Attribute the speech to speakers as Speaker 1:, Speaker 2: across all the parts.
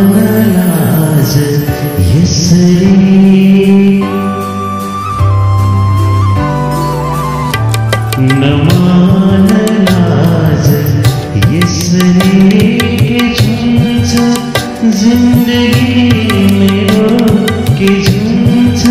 Speaker 1: नमानलाज यसरी नमानलाज यसरी के झुन्छ जिन्दगी मेरो के झुन्छ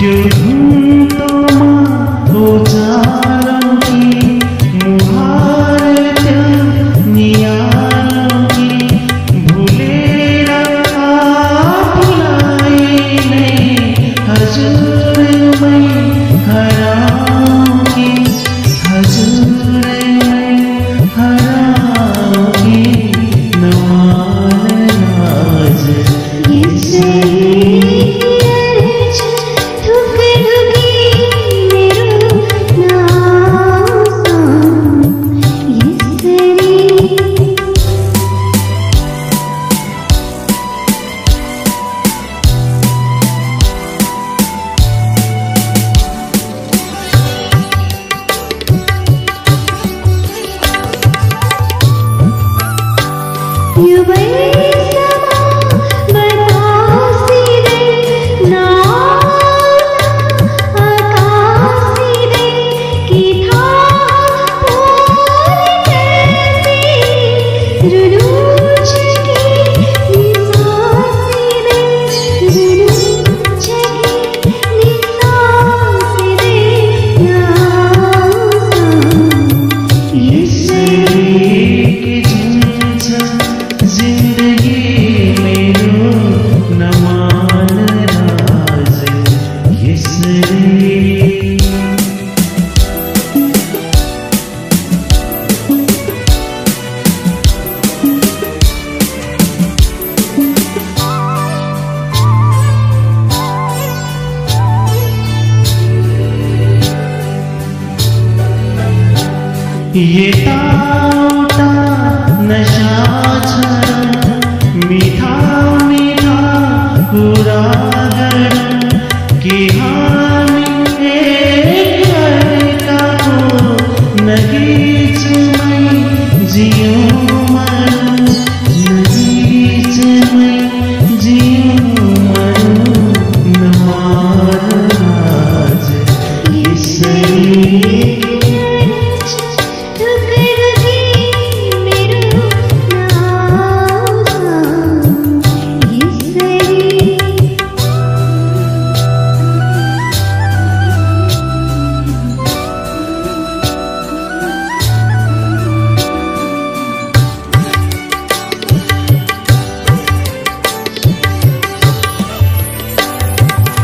Speaker 1: do.
Speaker 2: You wait
Speaker 1: नशा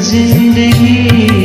Speaker 1: ज़िंदगी